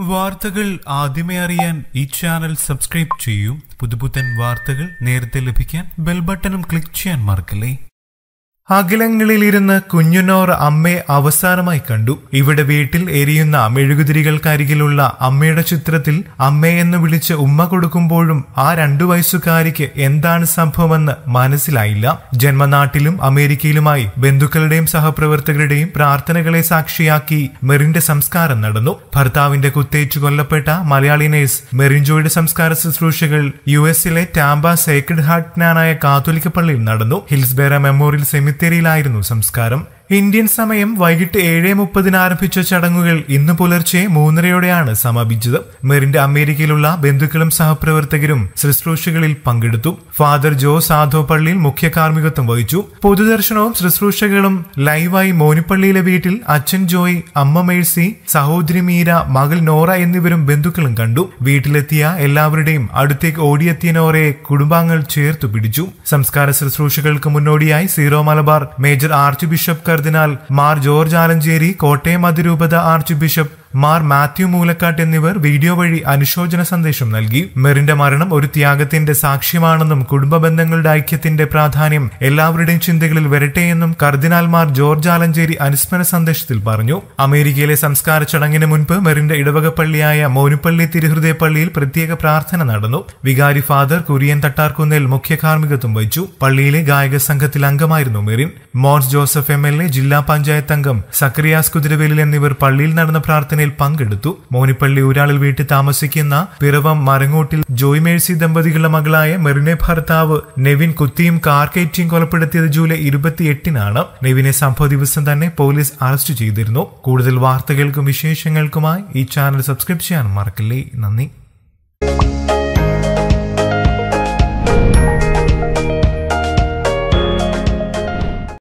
വാർത്തകൾ ആദ്യമേ അറിയാൻ ഈ ചാനൽ സബ്സ്ക്രൈബ് ചെയ്യൂ. പുതുപുത്തൻ വാർത്തകൾ നേരത്തെ ലഭിക്കാൻ ബെൽബട്ടനും ക്ലിക്ക് ചെയ്യാൻ മറക്കല്ലേ? അകലങ്ങളിലിരുന്ന് കുഞ്ഞുനോർ അമ്മയെ അവസാനമായി കണ്ടു. ഇവിടെ വീട്ടിൽ എരിയുന്ന മെഴുകുതിരികൾക്കരികിലുള്ള അമ്മയുടെ ചിത്രത്തിൽ അമ്മയെന്ന് വിളിച്ച് ഉമ്മ കൊടുക്കുമ്പോഴും ആ രണ്ടു വയസ്സുകാരിക്ക് എന്താണ് സംഭവമെന്ന് മനസ്സിലായില്ല. ജന്മനാട്ടിലും അമേരിക്കയിലുമായി ബന്ധുക്കളുടെയും സഹപ്രവർത്തകരുടെയും പ്രാർത്ഥനകളെ സാക്ഷിയാക്കി മെറിന്റെ സംസ്കാരം നടന്നു. ഭർത്താവിന്റെ കുത്തേച്ച് കൊല്ലപ്പെട്ട മലയാളി നേഴ്സ് മെറിൻജോയുടെ സംസ്കാര ശുശ്രൂഷകൾ യു എസിലെ ടാമ്പ സേക്രഡ് ഹാർട്ട് ജ്ഞാനായ കാത്തോലിക്ക പള്ളിയിൽ നടന്നു. ഹിൽസ്ബേറ മെമ്മോറിയൽ സെമിത്തേരിയിലായിരുന്നു സംസ്കാരം ഇന്ത്യൻ സമയം വൈകിട്ട് ഏഴ് മുപ്പതിന് ആരംഭിച്ച ചടങ്ങുകൾ ഇന്ന് പുലർച്ചെ മൂന്നരയോടെയാണ് സമാപിച്ചത്. മെറിന്റെ അമേരിക്കയിലുള്ള ബന്ധുക്കളും സഹപ്രവർത്തകരും ശുശ്രൂഷകളിൽ പങ്കെടുത്തു. ഫാദർ ജോ സാധോ പള്ളിയിൽ മുഖ്യ കാർമ്മികത്വം വഹിച്ചു. പൊതുദർശനവും ശുശ്രൂഷകളും ലൈവായി മോനിപ്പള്ളിയിലെ വീട്ടിൽ അച്ഛൻ ജോയ് അമ്മ മേഴ്സി സഹോദരി മീര മകൾ നോറ എന്നിവരും ബന്ധുക്കളും കണ്ടു. വീട്ടിലെത്തിയ എല്ലാവരുടെയും അടുത്തേക്ക് ഓടിയെത്തിയ നോറയെ കുടുംബാംഗങ്ങൾ ചേർത്തു പിടിച്ചു. സംസ്കാര ശുശ്രൂഷകൾക്ക് മുന്നോടിയായി Syro Malabar major archbishop കർദിനാൾ മാർ ജോർജ് ആലഞ്ചേരി കോട്ടയം അതിരൂപത ആർച്ച് ബിഷപ്പ് മാർ മാത്യു മൂലക്കാട്ട് എന്നിവർ വീഡിയോ വഴി അനുശോചന സന്ദേശം നൽകി. മെറിന്റെ മരണം ഒരു ത്യാഗത്തിന്റെ സാക്ഷ്യമാണെന്നും കുടുംബ ബന്ധങ്ങളുടെ ഐക്യത്തിന്റെ പ്രാധാന്യം എല്ലാവരുടെയും ചിന്തകളിൽ വരട്ടെയെന്നും കർദിനാൽമാർ ജോർജ് ആലഞ്ചേരി അനുസ്മരണ സന്ദേശത്തിൽ പറഞ്ഞു. അമേരിക്കയിലെ സംസ്കാര ചടങ്ങിന് മുൻപ് മെറിന്റെ ഇടവക പള്ളിയായ മോനുപള്ളി തിരുഹൃദയ പള്ളിയിൽ പ്രത്യേക പ്രാർത്ഥന നടന്നു. വികാരി ഫാദർ കുര്യൻ തട്ടാർക്കുന്നേൽ മുഖ്യ കാർമ്മികത്വം വഹിച്ചു. പള്ളിയിലെ ഗായക സംഘത്തിൽ അംഗമായിരുന്നു മെറിൻ. മോൻസ് ജോസഫ് എം ജില്ലാ പഞ്ചായത്ത് അംഗം സക്രിയാസ് കുതിരവേലിൽ എന്നിവർ പള്ളിയിൽ നടന്ന പ്രാർത്ഥനയിൽ പങ്കെടുത്തു. മോനിപ്പള്ളി ഊരാളിൽ വീട്ടിൽ താമസിക്കുന്ന പിറവം മരങ്ങോട്ടിൽ ജോയ് മേഴ്സി ദമ്പതികളുടെ മകളായ മെറിനെ ഭർത്താവ് നെവിൻ കുത്തിയും കാർ കയറ്റിയും കൊലപ്പെടുത്തിയത് ജൂലൈ ഇരുപത്തിയെട്ടിനാണ്. നെവിനെ സംഭവ ദിവസം തന്നെ പോലീസ് അറസ്റ്റ് ചെയ്തിരുന്നു. കൂടുതൽ വാർത്തകൾക്കും വിശേഷങ്ങൾക്കുമായി ഈ ചാനൽ സബ്സ്ക്രൈബ് ചെയ്യാൻ മറക്കില്ലേ. നന്ദി.